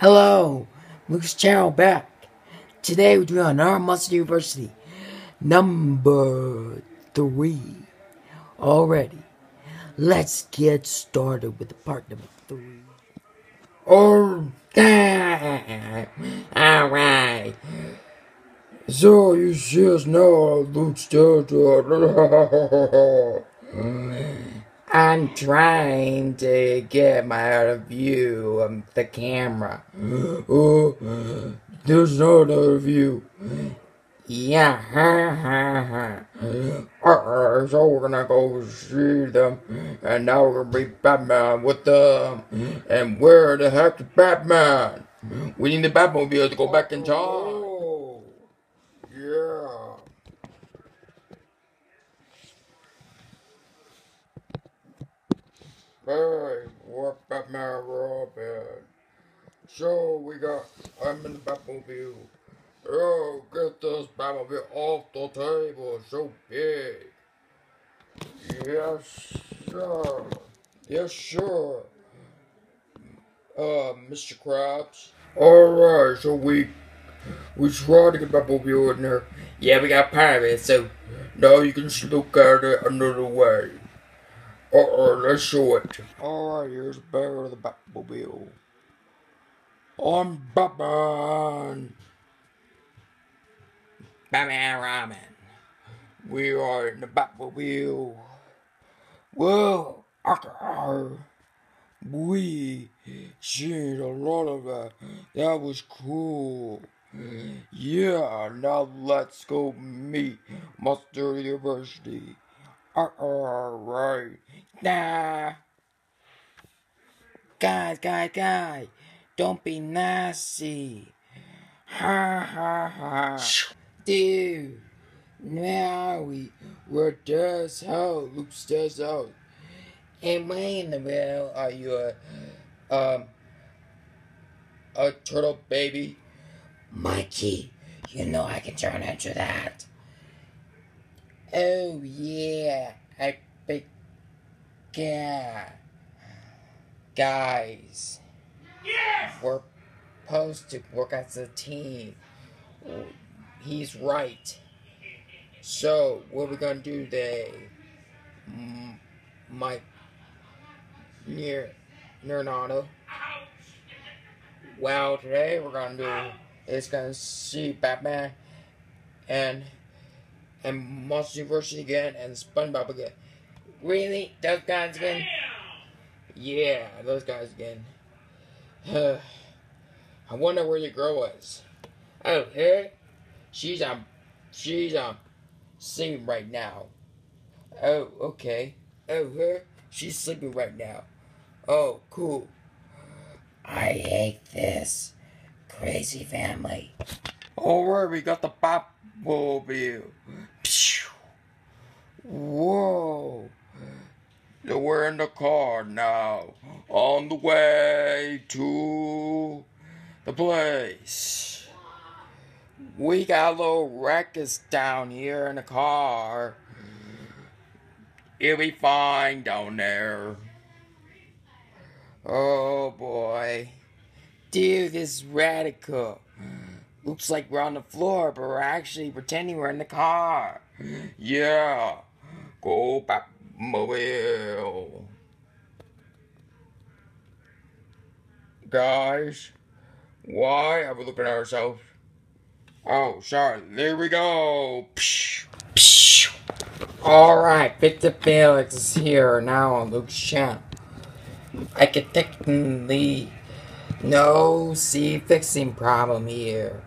Hello, Luke's channel back. Today we're doing another Monster University, number three. Already, let's get started with part number three. Oh, alright. So you see us now, Luke's channel. I'm trying to get my out of view of the camera. Oh, there's no other view. Yeah, ha ha ha. So we're gonna go see them, and now we're gonna be Batman with them. And where the heck is Batman? We need the Batmobile to go back in time. Oh, yeah. Hey, what Batman Robin? So we got, I'm in the Batmobile. Oh, get this Batmobile off the table, so big. Yes, sir. Yes, sure. Uh, Mr. Krabs. Alright, so we, we tried to get Batmobile in there. Yeah, we got it, so now you can look at it another way. Uh-oh, let's show it. Alright, here's a bear of the Batmobile. I'm Batman. Batman Robin. We are in the Batmobile. Whoa, arr, we seen a lot of that. That was cool. Yeah, now let's go meet Monster University. Alright. Nah. Guys, guys, guys. Don't be nasty. Ha ha ha. Dude. Now we we're just out. Luke's just out. And why in the world are you a um a turtle baby? Mikey, you know I can turn into that. Oh yeah, I forgot. Guys, Yes! we're supposed to work as a team. He's right. So, what are we gonna do today? Mike, near Nernado. Well, today we're gonna do is gonna see Batman and and Monster University again and SpongeBob again. Really, those guys again? Yeah, those guys again. I wonder where the girl was. Oh, here? She's um, she's um, sleeping right now. Oh, okay. Oh, her? She's sleeping right now. Oh, cool. I hate this crazy family. Oh, where we got the Batmobile. Phew. Whoa. We're in the car now. On the way to the place. We got a little ruckus down here in the car. It'll be fine down there. Oh boy. Dude, this is radical. Looks like we're on the floor, but we're actually pretending we're in the car. Yeah. Go back, mobile. Guys, why are we looking at ourselves? Oh, sorry. There we go. Psh, psh. Alright, Victor Felix is here now on Luke's channel. I can technically no see fixing problem here.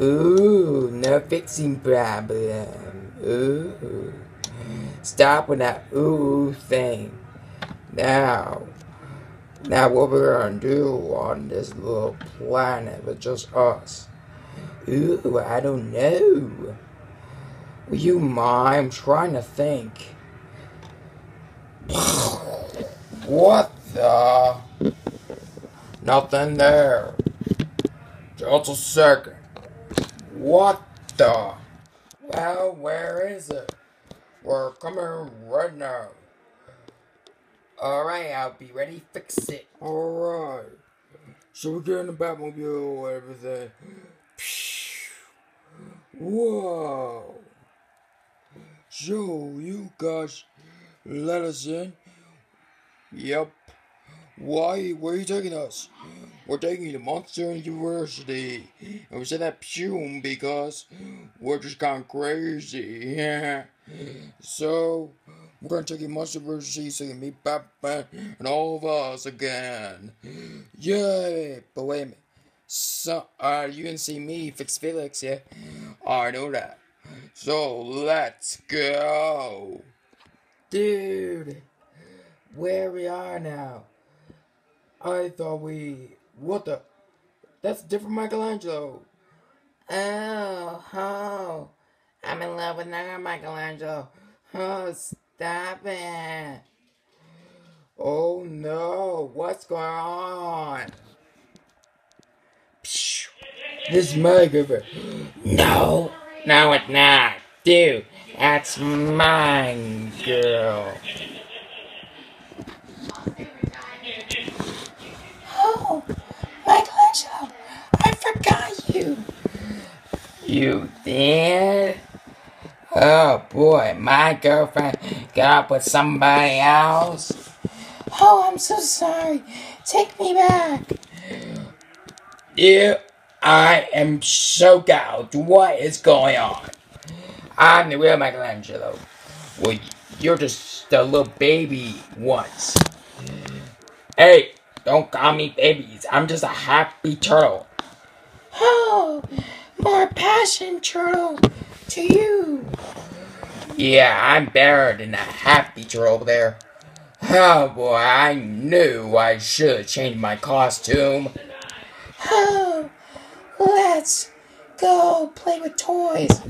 Ooh, no fixing problem. Ooh. Stop with that ooh thing. Now, now what we're gonna do on this little planet with just us? Ooh, I don't know. Will you mind? I'm trying to think. What the? Nothing there. Just a second. What the? Well, where is it? We're coming right now. Alright, I'll be ready to fix it. Alright. So we get in the Batmobile and everything. Whoa. So you guys let us in? Yep. Why? Where are you taking us? We're taking you to Monster University. And we said that pume because we're just gone crazy. Yeah. So, we're gonna take you to Monster University so you can meet Batman and all of us again. Yay! But wait a minute. So, uh, you can see me, Fix Felix, yeah? I know that. So, let's go. Dude, where we are now. I thought we. What the? That's different Michelangelo. Oh, oh. I'm in love with another Michelangelo. Oh, stop it. Oh no, what's going on? Psh, this is my girlfriend. No, no, it's not. Dude, that's mine, girl. Oh, I forgot you. You did? Oh boy, my girlfriend got up with somebody else. Oh, I'm so sorry. Take me back. Yeah, I am so gouged. What is going on? I'm the real Michelangelo. Well, you're just a little baby once. Hey, don't call me babies. I'm just a happy turtle. Oh, more passion, turtle, to you. Yeah, I'm better than a happy turtle there. Oh boy, I knew I should have changed my costume. Oh, let's go play with toys.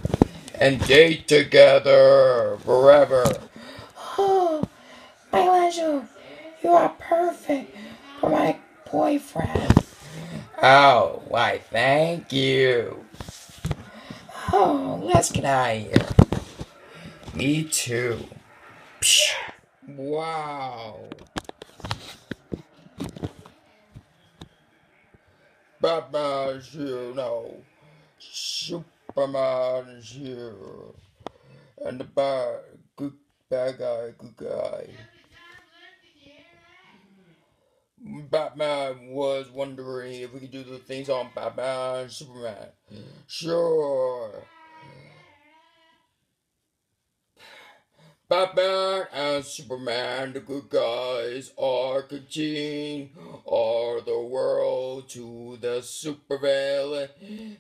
And date together forever. Oh, Michelangelo, you are perfect for my boyfriend. Oh, why, thank you. Oh, let's get out of here. Me too. Psh. Wow. Batman's here now. Superman is here. And the bad, good, bad guy, good guy. Batman was wondering if we could do the things on Batman and Superman. Sure. Batman and Superman, the good guys, are continuing are the world to the supervillain.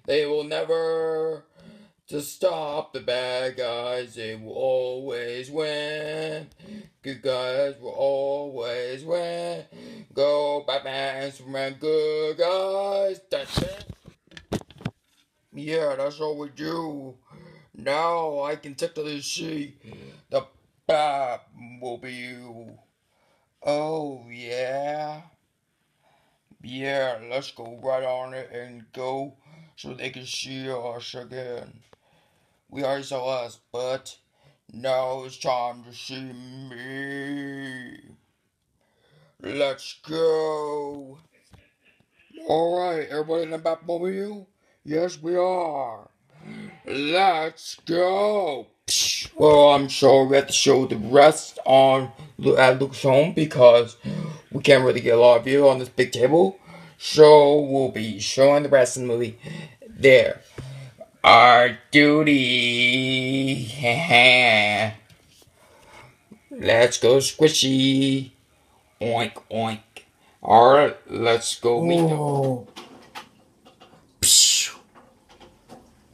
They will never to stop the bad guys. They will always win. Good guys will always win. Go Batman and Superman, good guys. That's it. Yeah, that's all we do. Now I can technically see the Bat will be you. Oh yeah. Yeah, let's go right on it and go so they can see us again. We already saw us, but now it's time to see me. Let's go. Alright, everybody in the Batmobile? Yes, we are. Let's go. Well, I'm sure we have to show the rest on at Luke's home because we can't really get a lot of view on this big table. So we'll be showing the rest of the movie there. Our duty. let's go squishy. Oink oink. Alright, let's go them.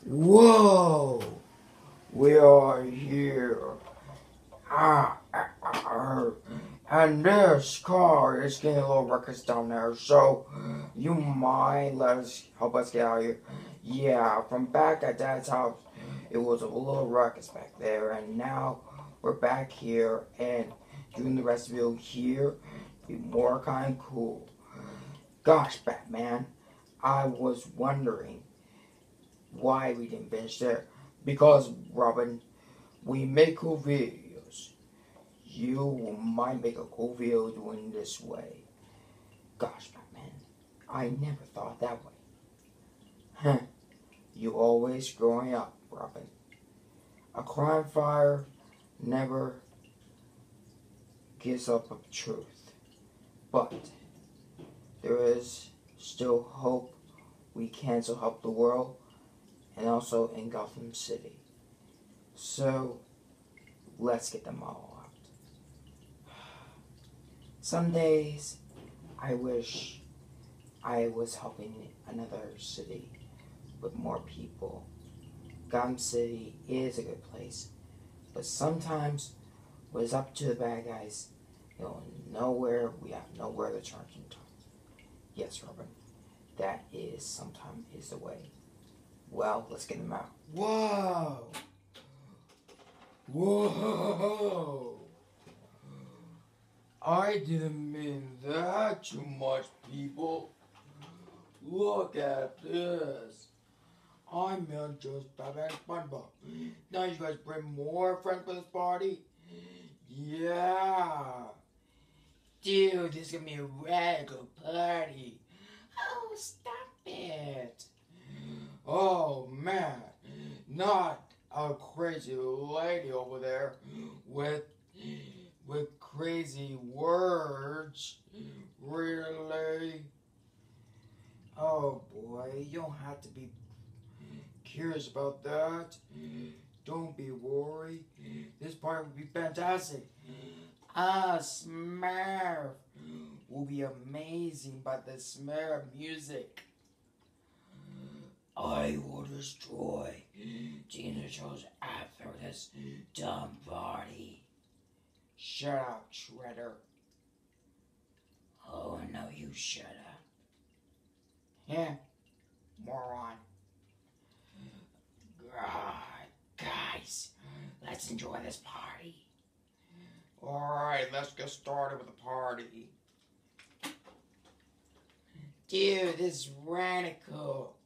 Whoa! We are here. Ah, ah, ah, and this car is getting a little ruckus down there, so you mind let us help us get out of here? Yeah, from back at Dad's house, it was a little ruckus back there, and now we're back here, and doing the rest of it here be more kind of cool. Gosh, Batman, I was wondering why we didn't finish there. Because, Robin, we make cool videos. You might make a cool video doing this way. Gosh, Batman, I never thought that way. Huh. You always growing up, Robin. A crime fire never gives up of truth. But there is still hope we can still help the world and also in Gotham City. So let's get them all out. Some days I wish I was helping another city with more people. Gotham City is a good place, but sometimes when it's up to the bad guys, you know, nowhere we have nowhere to charge in. Yes, Robin, that is sometimes is the way. Well, let's get them out. Whoa! Whoa! I didn't mean that too much, people. Look at this. I meant just Batman SpongeBob. Now you guys bring more friends for this party? Yeah. Dude, this is gonna be a regular party. Oh, stop it. Oh, man. Not a crazy lady over there with with crazy words. Really? Oh boy, you don't have to be curious about that. Mm-hmm. Don't be worried. Mm-hmm. This part will be fantastic. Ah, Smurf will be amazing by the Smurf music. I will destroy dinosaurs after this dumb party. Shut up, Shredder. Oh, no, you shut up. Yeah, moron. Guys, let's enjoy this party. Alright, let's get started with the party. Dude, this is radical.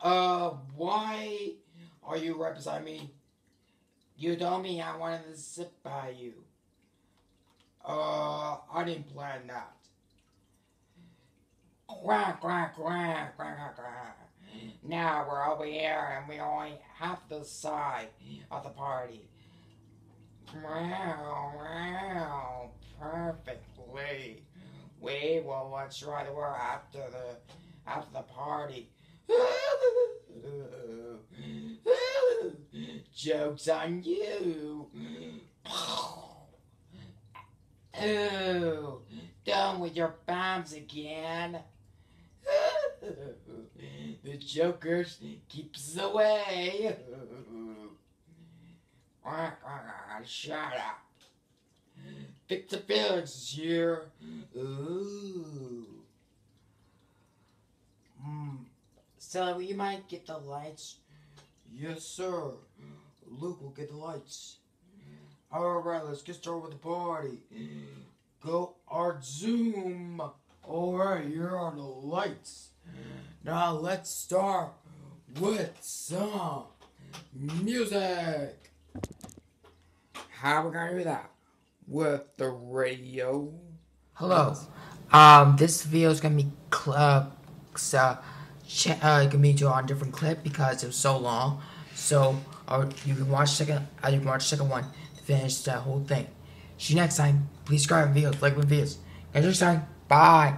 Uh, why are you right beside me? You told me I wanted to sit by you. Uh, I didn't plan that. Quack, quack, quack, quack, quack, quack. Now we're over here and we only half the side of the party. Wow, wow, perfectly. We will watch right work after the after the party. Joke's on you. Oh, done with your bombs again. the Joker keeps away. Shut up. Victor Felix is here. Ooh. Mm. So you might get the lights. Yes, sir. Luke will get the lights. Alright, let's get started with the party. Go art zoom. Alright, here are the lights. Now let's start with some music. How are we gonna do that? With the radio. Hello. Um, this video is gonna be cl- uh, uh, ch- uh, gonna be on a different clip because it was so long. So, uh, you can watch second. Uh, you can watch second one to finish that whole thing. See you next time. Please subscribe to videos, like my videos. Guys, next time. Bye.